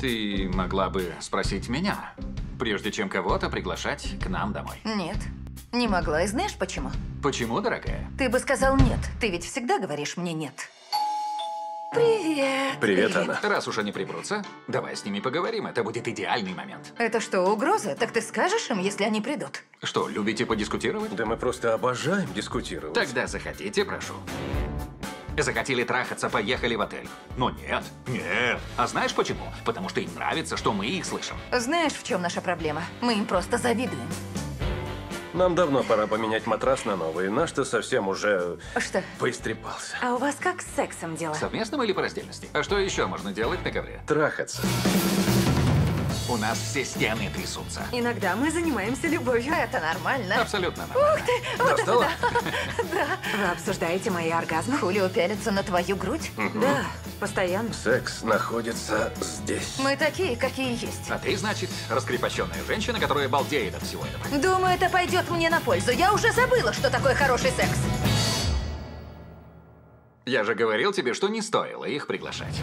Ты могла бы спросить меня, прежде чем кого-то приглашать к нам домой. Нет, не могла. И знаешь почему? Почему, дорогая? Ты бы сказал нет. Ты ведь всегда говоришь мне нет. Привет. Привет, Анна. Раз уж они прибрутся, давай с ними поговорим. Это будет идеальный момент. Это что, угроза? Так ты скажешь им, если они придут? Что, любите подискутировать? Да мы просто обожаем дискутировать. Тогда заходите, прошу. Захотели трахаться, поехали в отель. Но нет, нет. А знаешь почему? Потому что им нравится, что мы их слышим. Знаешь, в чем наша проблема? Мы им просто завидуем. Нам давно пора поменять матрас на новый. Наш-то совсем уже Что? поистрепался. А у вас как с сексом дела? Совместным или по раздельности? А что еще можно делать на ковре? Трахаться. У нас все стены трясутся. Иногда мы занимаемся любовью. Это нормально. Абсолютно нормально. Достала? Вы обсуждаете мои оргазмы? Хулио пялится на твою грудь? Да, постоянно. Секс находится здесь. Мы такие, какие есть. А ты, значит, раскрепощенная женщина, которая балдеет от всего этого. Думаю, это пойдет мне на пользу. Я уже забыла, что такое хороший секс. Я же говорил тебе, что не стоило их приглашать.